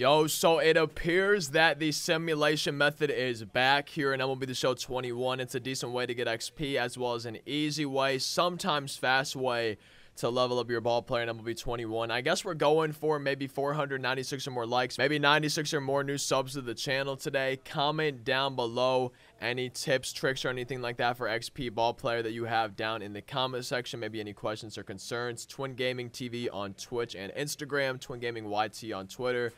Yo, so it appears that the simulation method is back here in MLB The Show 21. It's a decent way to get XP as well as an easy way, sometimes fast way to level up your ball player in MLB 21. I guess we're going for maybe 496 or more likes, maybe 96 or more new subs to the channel today. Comment down below any tips, tricks, or anything like that for XP ball player that you have down in the comment section. Maybe any questions or concerns. Twin Gaming TV on Twitch and Instagram, Twin Gaming YT on Twitter.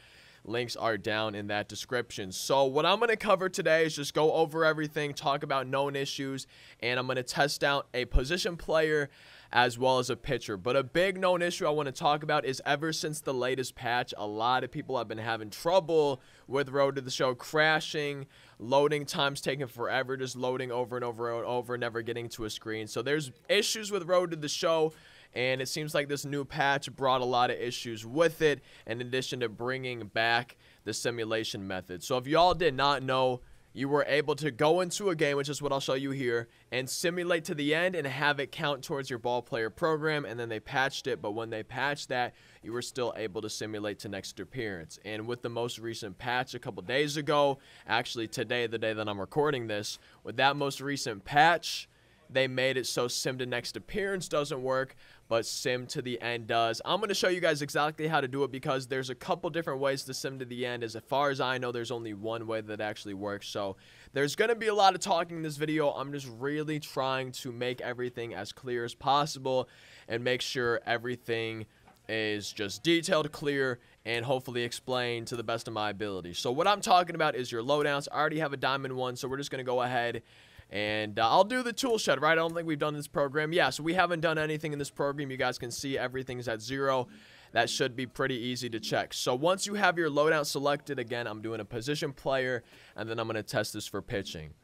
Links are down in that description. So what I'm going to cover today is just go over everything, talk about known issues, and I'm going to test out a position player as well as a pitcher. But a big known issue I want to talk about is ever since the latest patch, a lot of people have been having trouble with Road to the Show crashing, loading times taking forever, just loading over and over and over, never getting to a screen. So there's issues with Road to the Show and it seems like this new patch brought a lot of issues with it in addition to bringing back the simulation method. So if y'all did not know, you were able to go into a game, which is what I'll show you here, and simulate to the end and have it count towards your ball player program, and then they patched it, but when they patched that, you were still able to simulate to next appearance. And with the most recent patch a couple days ago, actually today, the day that I'm recording this, with that most recent patch, they made it so sim to next appearance doesn't work, but sim to the end does. I'm going to show you guys exactly how to do it because there's a couple different ways to sim to the end. As far as I know, there's only one way that actually works. So there's going to be a lot of talking in this video. I'm just really trying to make everything as clear as possible and make sure everything is just detailed, clear, and hopefully explained to the best of my ability. So what I'm talking about is your loadouts. I already have a diamond one, so we're just going to go ahead and uh, I'll do the tool shed, right? I don't think we've done this program. Yeah, so we haven't done anything in this program. You guys can see everything's at zero. That should be pretty easy to check. So once you have your loadout selected, again, I'm doing a position player, and then I'm going to test this for pitching.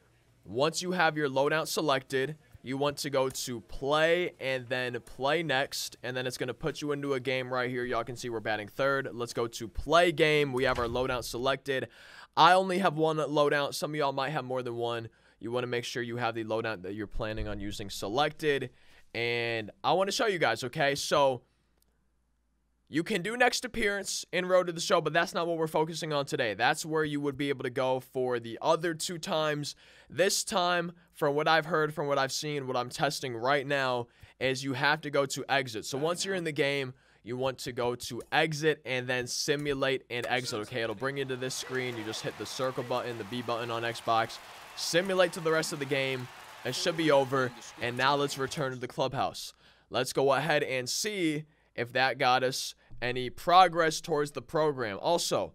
Once you have your loadout selected, you want to go to play and then play next and then it's going to put you into a game right here y'all can see we're batting third let's go to play game we have our loadout selected i only have one loadout some of y'all might have more than one you want to make sure you have the loadout that you're planning on using selected. And I want to show you guys, okay? So you can do next appearance in Road to the Show, but that's not what we're focusing on today. That's where you would be able to go for the other two times. This time, from what I've heard, from what I've seen, what I'm testing right now, is you have to go to exit. So once you're in the game, you want to go to exit and then simulate and exit. Okay, it'll bring you to this screen. You just hit the circle button, the B button on Xbox simulate to the rest of the game. It should be over. And now let's return to the clubhouse. Let's go ahead and see if that got us any progress towards the program. Also,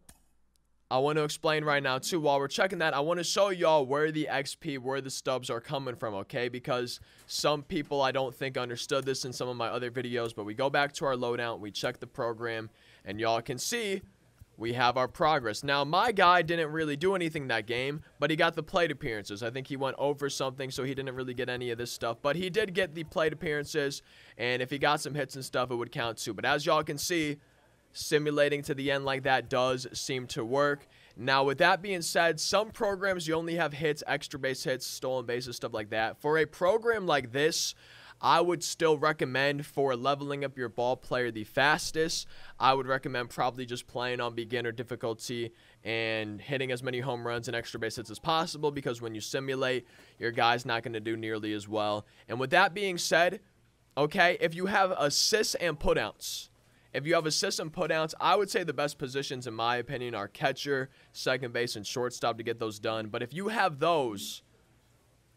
I want to explain right now too while we're checking that I want to show y'all where the XP where the stubs are coming from okay because some people I don't think understood this in some of my other videos but we go back to our loadout we check the program and y'all can see we have our progress. Now, my guy didn't really do anything that game, but he got the plate appearances. I think he went over something, so he didn't really get any of this stuff. But he did get the plate appearances, and if he got some hits and stuff, it would count too. But as y'all can see, simulating to the end like that does seem to work. Now, with that being said, some programs you only have hits, extra base hits, stolen bases, stuff like that. For a program like this, I would still recommend for leveling up your ball player the fastest. I would recommend probably just playing on beginner difficulty and hitting as many home runs and extra base hits as possible because when you simulate, your guy's not going to do nearly as well. And with that being said, okay, if you have assists and putouts, if you have assists and putouts, I would say the best positions, in my opinion, are catcher, second base, and shortstop to get those done. But if you have those,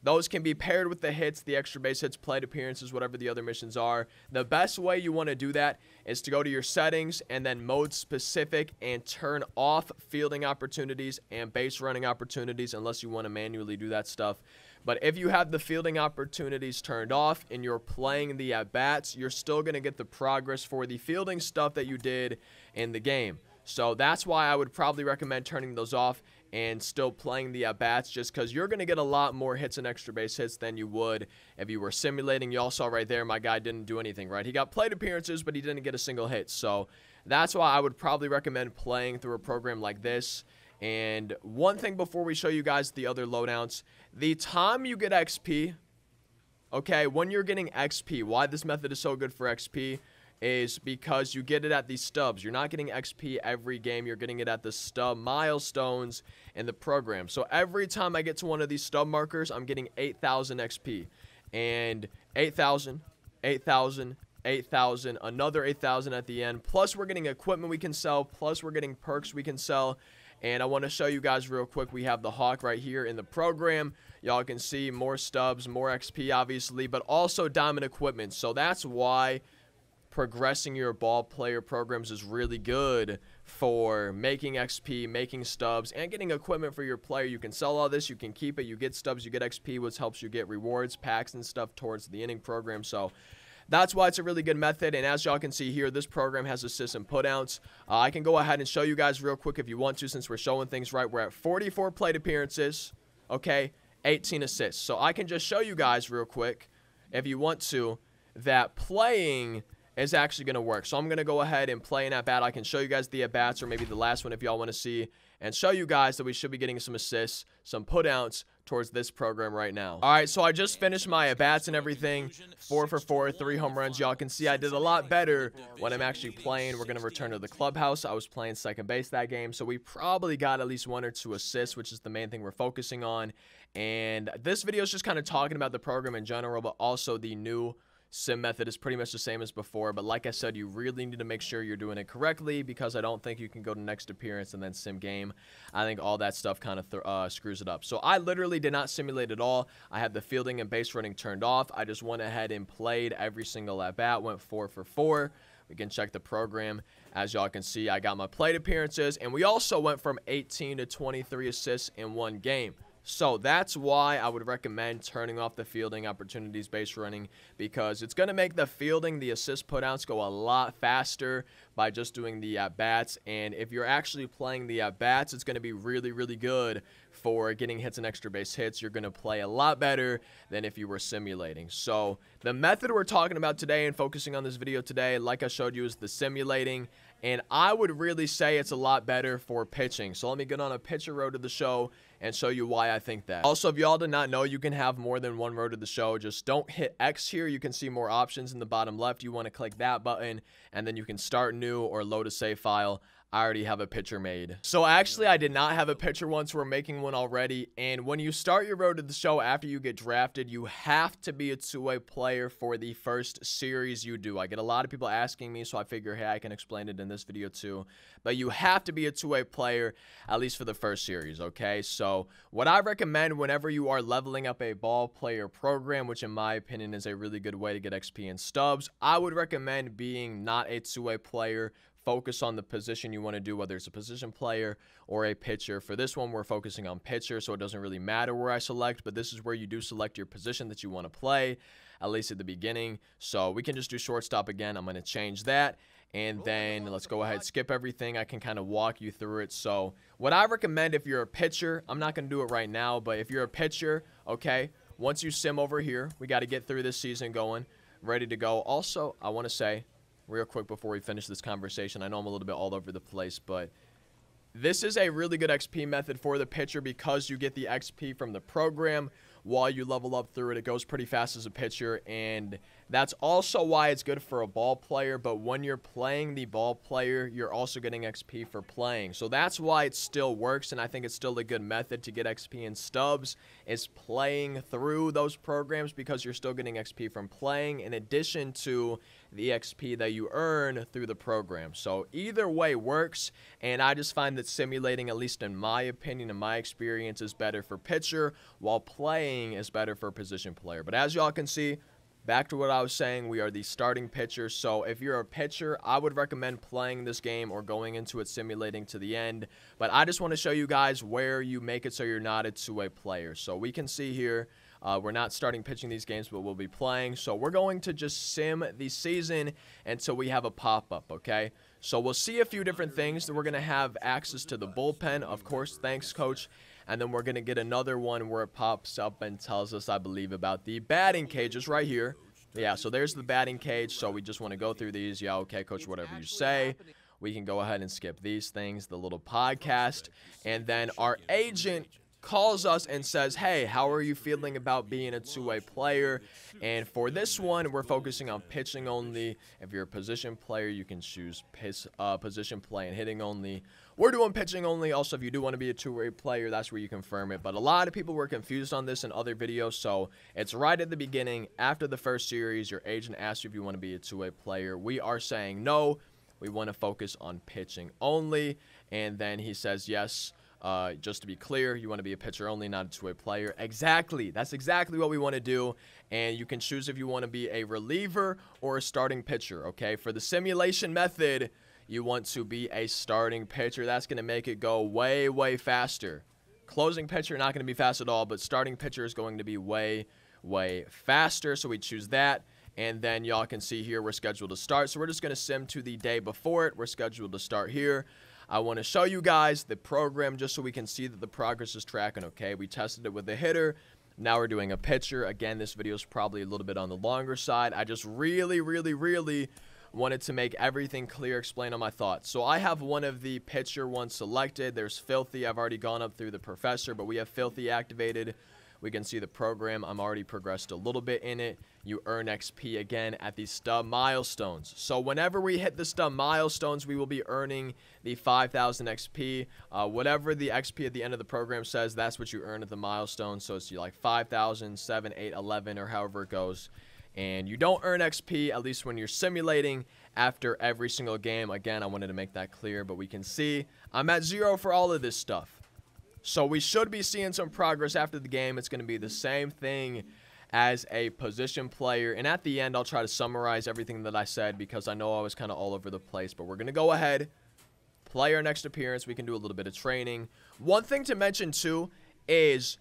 those can be paired with the hits, the extra base hits, plate appearances, whatever the other missions are. The best way you want to do that is to go to your settings and then mode specific and turn off fielding opportunities and base running opportunities unless you want to manually do that stuff. But if you have the fielding opportunities turned off and you're playing the at bats, you're still going to get the progress for the fielding stuff that you did in the game. So that's why I would probably recommend turning those off and still playing the at bats just because you're going to get a lot more hits and extra base hits than you would if you were simulating. You all saw right there, my guy didn't do anything, right? He got plate appearances, but he didn't get a single hit. So that's why I would probably recommend playing through a program like this. And one thing before we show you guys the other loadouts, the time you get XP, okay, when you're getting XP, why this method is so good for XP is because you get it at these stubs. You're not getting XP every game. You're getting it at the stub milestones in the program. So every time I get to one of these stub markers, I'm getting 8,000 XP. And 8,000, 8,000, 8,000, another 8,000 at the end. Plus we're getting equipment we can sell. Plus we're getting perks we can sell. And I want to show you guys real quick. We have the Hawk right here in the program. Y'all can see more stubs, more XP obviously, but also diamond equipment. So that's why progressing your ball player programs is really good for making XP, making stubs, and getting equipment for your player. You can sell all this, you can keep it, you get stubs, you get XP, which helps you get rewards, packs, and stuff towards the inning program. So that's why it's a really good method. And as y'all can see here, this program has assists and putouts. Uh, I can go ahead and show you guys real quick if you want to, since we're showing things right. We're at 44 plate appearances, okay, 18 assists. So I can just show you guys real quick, if you want to, that playing – is actually going to work. So I'm going to go ahead and play an at-bat. I can show you guys the at-bats or maybe the last one if y'all want to see and show you guys that we should be getting some assists, some putouts towards this program right now. All right, so I just finished my at-bats and everything. Four for four, three home runs. Y'all can see I did a lot better when I'm actually playing. We're going to return to the clubhouse. I was playing second base that game, so we probably got at least one or two assists, which is the main thing we're focusing on. And this video is just kind of talking about the program in general, but also the new sim method is pretty much the same as before, but like I said, you really need to make sure you're doing it correctly because I don't think you can go to next appearance and then sim game. I think all that stuff kind of uh, screws it up. So I literally did not simulate at all. I had the fielding and base running turned off. I just went ahead and played every single at bat, went four for four. We can check the program. As y'all can see, I got my plate appearances, and we also went from 18 to 23 assists in one game. So that's why I would recommend turning off the fielding opportunities base running because it's going to make the fielding, the assist putouts go a lot faster by just doing the at bats. And if you're actually playing the at bats, it's going to be really, really good for getting hits and extra base hits. You're going to play a lot better than if you were simulating. So the method we're talking about today and focusing on this video today, like I showed you, is the simulating. And I would really say it's a lot better for pitching. So let me get on a pitcher road to the show and show you why I think that. Also, if y'all did not know, you can have more than one road to the show. Just don't hit X here. You can see more options in the bottom left. You want to click that button, and then you can start new or load a save file. I already have a picture made. So actually, I did not have a picture once. We're making one already. And when you start your road to the show after you get drafted, you have to be a two-way player for the first series you do. I get a lot of people asking me, so I figure, hey, I can explain it in this video too. But you have to be a two-way player, at least for the first series, okay? So what I recommend whenever you are leveling up a ball player program, which in my opinion is a really good way to get XP and stubs, I would recommend being not a two-way player focus on the position you want to do, whether it's a position player or a pitcher. For this one, we're focusing on pitcher, so it doesn't really matter where I select, but this is where you do select your position that you want to play, at least at the beginning. So we can just do shortstop again. I'm going to change that. And then let's go ahead, skip everything. I can kind of walk you through it. So what I recommend if you're a pitcher, I'm not going to do it right now, but if you're a pitcher, okay, once you sim over here, we got to get through this season going, ready to go. Also, I want to say real quick before we finish this conversation. I know I'm a little bit all over the place, but this is a really good XP method for the pitcher because you get the XP from the program while you level up through it. It goes pretty fast as a pitcher, and that's also why it's good for a ball player, but when you're playing the ball player, you're also getting XP for playing. So that's why it still works, and I think it's still a good method to get XP in stubs is playing through those programs because you're still getting XP from playing in addition to the XP that you earn through the program. So either way works, and I just find that simulating, at least in my opinion and my experience, is better for pitcher, while playing is better for position player. But as y'all can see, Back to what I was saying, we are the starting pitcher. So if you're a pitcher, I would recommend playing this game or going into it simulating to the end. But I just want to show you guys where you make it so you're not a two-way player. So we can see here, uh, we're not starting pitching these games, but we'll be playing. So we're going to just sim the season until we have a pop-up, okay? So we'll see a few different things. We're going to have access to the bullpen, of course. Thanks, Coach. And then we're going to get another one where it pops up and tells us, I believe, about the batting cages right here. Yeah, so there's the batting cage. So we just want to go through these. Yeah, okay, coach, whatever you say. We can go ahead and skip these things, the little podcast. And then our agent calls us and says, hey, how are you feeling about being a two-way player? And for this one, we're focusing on pitching only. If you're a position player, you can choose pitch, uh, position play and hitting only. We're doing pitching only. Also, if you do want to be a two-way player, that's where you confirm it. But a lot of people were confused on this in other videos, so it's right at the beginning. After the first series, your agent asks you if you want to be a two-way player. We are saying no. We want to focus on pitching only. And then he says yes. Uh, just to be clear, you want to be a pitcher only, not a two-way player. Exactly. That's exactly what we want to do. And you can choose if you want to be a reliever or a starting pitcher, okay? For the simulation method, you want to be a starting pitcher. That's going to make it go way, way faster. Closing pitcher, not going to be fast at all, but starting pitcher is going to be way, way faster. So we choose that. And then y'all can see here we're scheduled to start. So we're just going to sim to the day before it. We're scheduled to start here. I want to show you guys the program just so we can see that the progress is tracking, okay? We tested it with the hitter. Now we're doing a pitcher. Again, this video is probably a little bit on the longer side. I just really, really, really wanted to make everything clear, explain on my thoughts. So I have one of the pitcher ones selected. There's Filthy. I've already gone up through the professor, but we have Filthy activated. We can see the program. I'm already progressed a little bit in it. You earn XP again at the stub milestones. So whenever we hit the stub milestones, we will be earning the 5,000 XP. Uh, whatever the XP at the end of the program says, that's what you earn at the milestone. So it's like 5,000, 7, 8, 11, or however it goes. And you don't earn XP, at least when you're simulating after every single game. Again, I wanted to make that clear, but we can see I'm at zero for all of this stuff. So we should be seeing some progress after the game. It's going to be the same thing as a position player. And at the end, I'll try to summarize everything that I said because I know I was kind of all over the place. But we're going to go ahead, play our next appearance. We can do a little bit of training. One thing to mention, too, is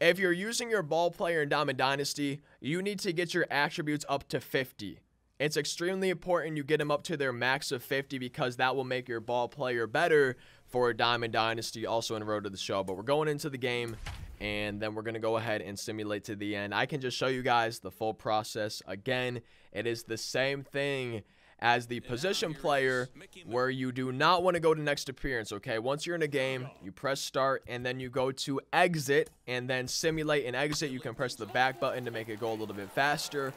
if you're using your ball player in Diamond Dynasty, you need to get your attributes up to 50. It's extremely important you get them up to their max of 50 because that will make your ball player better for a Diamond Dynasty, also in Road to the Show. But we're going into the game, and then we're going to go ahead and simulate to the end. I can just show you guys the full process. Again, it is the same thing as the position player where you do not want to go to next appearance, okay? Once you're in a game, you press start and then you go to exit and then simulate and exit. You can press the back button to make it go a little bit faster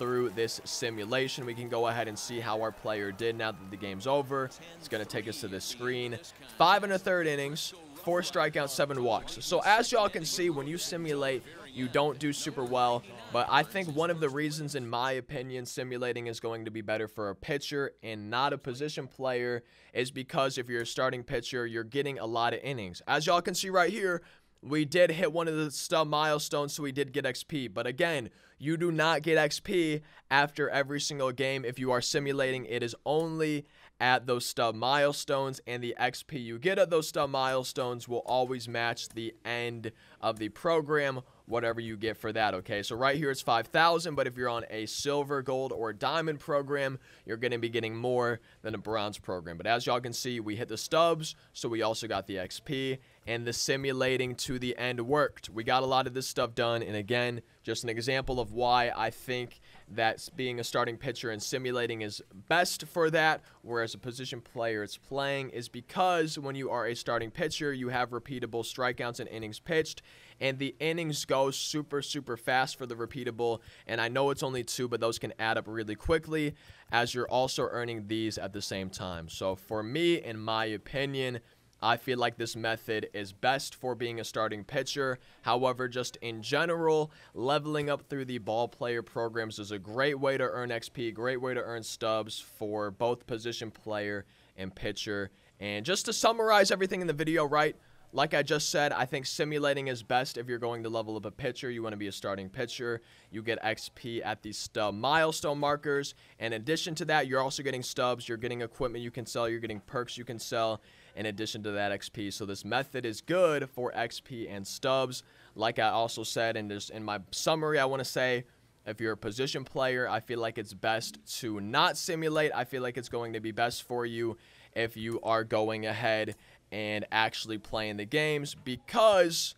through this simulation. We can go ahead and see how our player did now that the game's over. It's going to take us to this screen. Five and a third innings, four strikeouts, seven walks. So as y'all can see, when you simulate, you don't do super well. But I think one of the reasons, in my opinion, simulating is going to be better for a pitcher and not a position player is because if you're a starting pitcher, you're getting a lot of innings. As y'all can see right here, we did hit one of the stub milestones, so we did get XP. But again, you do not get XP after every single game if you are simulating. It is only at those stub milestones, and the XP you get at those stub milestones will always match the end of the program whatever you get for that, okay? So right here it's 5,000, but if you're on a silver, gold, or diamond program, you're going to be getting more than a bronze program. But as y'all can see, we hit the stubs, so we also got the XP, and the simulating to the end worked. We got a lot of this stuff done, and again, just an example of why I think that being a starting pitcher and simulating is best for that, whereas a position player is playing is because when you are a starting pitcher, you have repeatable strikeouts and innings pitched, and the innings go super, super fast for the repeatable. And I know it's only two, but those can add up really quickly as you're also earning these at the same time. So for me, in my opinion, I feel like this method is best for being a starting pitcher. However, just in general, leveling up through the ball player programs is a great way to earn XP, great way to earn stubs for both position player and pitcher. And just to summarize everything in the video, right? Like I just said, I think simulating is best if you're going to level up a pitcher. You want to be a starting pitcher. You get XP at the stub milestone markers. In addition to that, you're also getting stubs. You're getting equipment you can sell. You're getting perks you can sell in addition to that XP. So this method is good for XP and stubs. Like I also said in, this, in my summary, I want to say if you're a position player, I feel like it's best to not simulate. I feel like it's going to be best for you if you are going ahead and actually playing the games because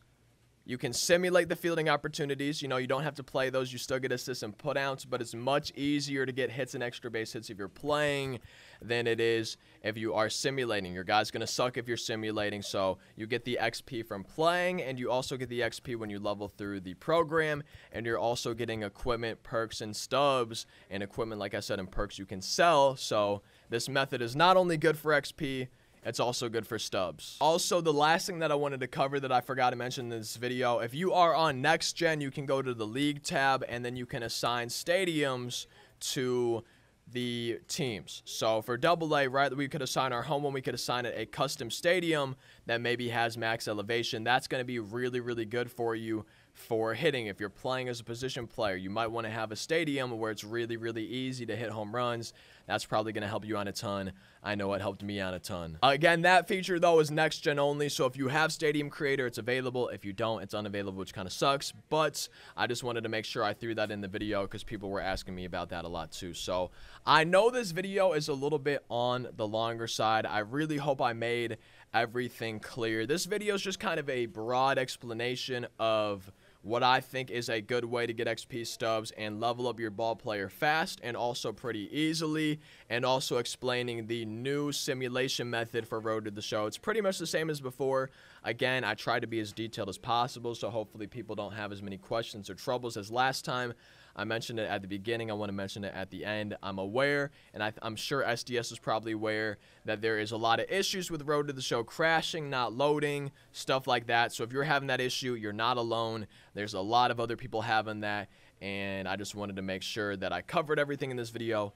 You can simulate the fielding opportunities. You know, you don't have to play those. You still get assists and putouts, but it's much easier to get hits and extra base hits if you're playing than it is if you are simulating. Your guy's going to suck if you're simulating, so you get the XP from playing, and you also get the XP when you level through the program, and you're also getting equipment, perks, and stubs, and equipment, like I said, and perks you can sell. So this method is not only good for XP, it's also good for stubs. Also, the last thing that I wanted to cover that I forgot to mention in this video, if you are on next gen, you can go to the league tab and then you can assign stadiums to the teams. So for double A, right, we could assign our home one, we could assign it a custom stadium that maybe has max elevation. That's going to be really, really good for you for hitting. If you're playing as a position player, you might want to have a stadium where it's really, really easy to hit home runs. That's probably going to help you on a ton. I know it helped me on a ton. Again, that feature though is next gen only. So if you have Stadium Creator, it's available. If you don't, it's unavailable, which kind of sucks. But I just wanted to make sure I threw that in the video because people were asking me about that a lot too. So I know this video is a little bit on the longer side. I really hope I made everything clear. This video is just kind of a broad explanation of what I think is a good way to get XP stubs and level up your ball player fast and also pretty easily, and also explaining the new simulation method for Road to the Show. It's pretty much the same as before. Again, I try to be as detailed as possible, so hopefully people don't have as many questions or troubles as last time. I mentioned it at the beginning. I want to mention it at the end. I'm aware, and I, am sure SDS is probably aware that there is a lot of issues with Road to the Show crashing, not loading, stuff like that. So if you're having that issue, you're not alone. There's a lot of other people having that, and I just wanted to make sure that I covered everything in this video.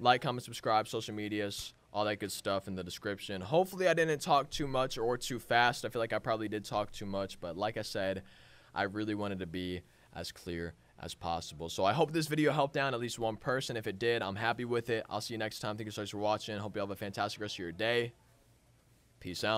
Like, comment, subscribe, social medias, all that good stuff in the description. Hopefully I didn't talk too much or too fast. I feel like I probably did talk too much, but like I said, I really wanted to be as clear as possible. So I hope this video helped out at least one person. If it did, I'm happy with it. I'll see you next time. Thank you so much for watching. Hope you have a fantastic rest of your day. Peace out.